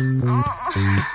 Oh.